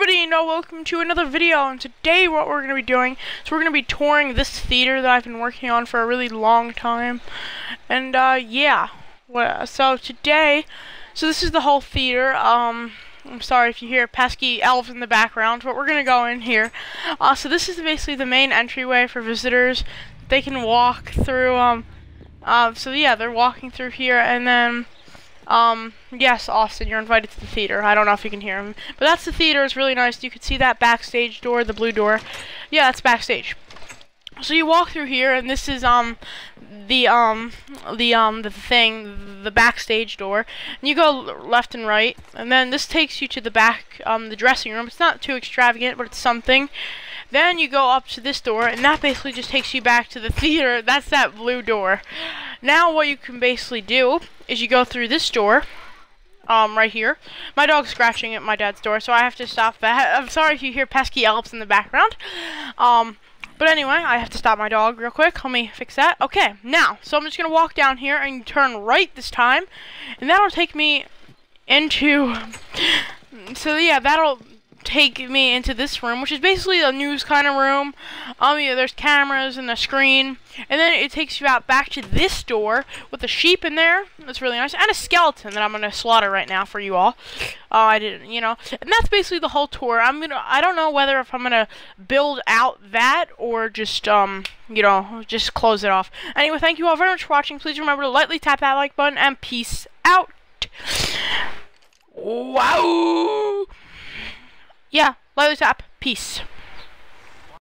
everybody and uh, welcome to another video and today what we're going to be doing is we're going to be touring this theater that I've been working on for a really long time. And uh, yeah well, so today so this is the whole theater um I'm sorry if you hear pesky elves in the background but we're going to go in here. Uh, so this is basically the main entryway for visitors. They can walk through um uh, so yeah they're walking through here and then um, yes, Austin, you're invited to the theater. I don't know if you can hear him. But that's the theater. It's really nice. You can see that backstage door, the blue door. Yeah, that's backstage. So you walk through here, and this is, um, the, um, the, um, the thing, the backstage door. And you go left and right, and then this takes you to the back, um, the dressing room. It's not too extravagant, but it's something. Then you go up to this door, and that basically just takes you back to the theater. That's that blue door. Now what you can basically do is you go through this door, um, right here. My dog's scratching at my dad's door, so I have to stop that. I'm sorry if you hear pesky elves in the background. Um, but anyway, I have to stop my dog real quick. Let me fix that. Okay, now, so I'm just going to walk down here and turn right this time. And that'll take me into... So yeah, that'll take me into this room, which is basically a news kind of room. Um, yeah, there's cameras and a screen, and then it takes you out back to this door with a sheep in there. That's really nice, and a skeleton that I'm gonna slaughter right now for you all. Oh, uh, I didn't, you know, and that's basically the whole tour. I'm gonna, I don't know whether if I'm gonna build out that or just, um, you know, just close it off. Anyway, thank you all very much for watching. Please remember to lightly tap that like button, and peace out. Wow yeah, lightly up. Peace.